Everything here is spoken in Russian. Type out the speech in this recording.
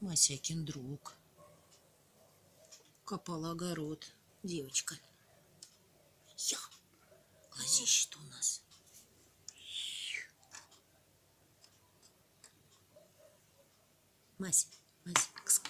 Масякин друг. Копал огород. Девочка. Я. Глазище-то у нас. Мася, Мася.